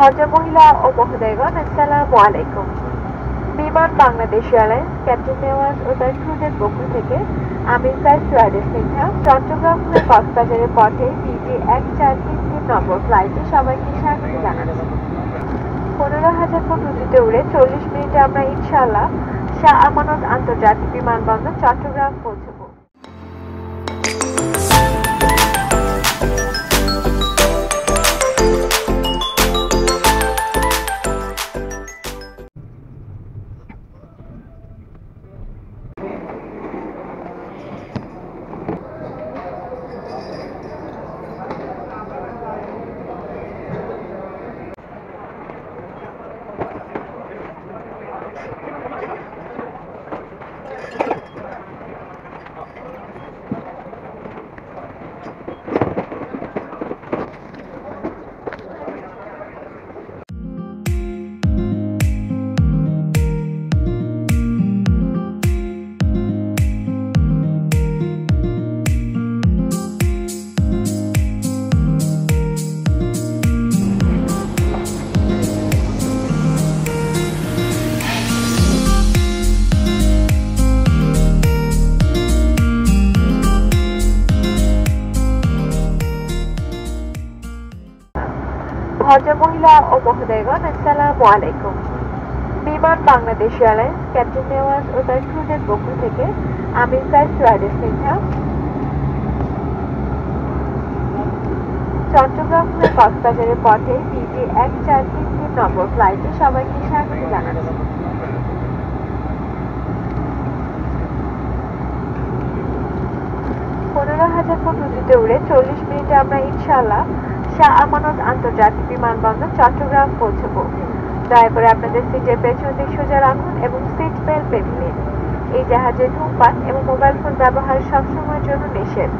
ভদ্রমহিলা ও মহোদয়গণ, আসসালামু আলাইকুম। বিমান বাংলাদেশ এয়ারলাইন্স, ক্যাপ্টেন নেওয়াজ ও তার ক্রুদের পক্ষ থেকে আমি ফ্লাইট স্টুয়ার্ডেস স্নেহা, চট্টগ্রাম হয়ে কক্সবাজারের পথে ডিজি এক চার তিন তিন নম্বর ফ্লাইটে সবাইকে স্বাগত জানাচ্ছি। পনেরো হাজার ফুট উঁচুতে উড়ে চল্লিশ মিনিটে আমরা ইনশাআল্লাহ শাহ আমানত আন্তর্জাতিক বিমানবন্দর চট্টগ্রাম পৌঁছবো। ভদ্রমহিলা ও মহোদয়গণ, আসসালামু আলাইকুম। বিমান বাংলাদেশ এয়ারলাইন্স, ক্যাপ্টেন নেওয়াজ ও তার ক্রুদের পক্ষ থেকে আমি ফ্লাইট স্টুয়ার্ডেস স্নেহা চট্টগ্রাম হয়ে কক্সবাজারের পথে ডিজি এক চার তিন তিন নম্বর ফ্লাইটে সবাইকে স্বাগত জানাচ্ছি। পনেরো হাজার ফুট উঁচুতে উড়ে চল্লিশ মিনিটে আমরা ইনশাআল্লাহ শাহ আমানত আন্তর্জাতিক বিমানবন্দর চট্টগ্রাম পৌঁছবো দয়া করে আপনাদের সিটের পেছন দিক সোজা রাখুন এবং সিট বেল্ট বেঁধে নিন। এই জাহাজে ধূমপান এবং মোবাইল ফোন ব্যবহার সবসময়ের জন্য নিষেধ।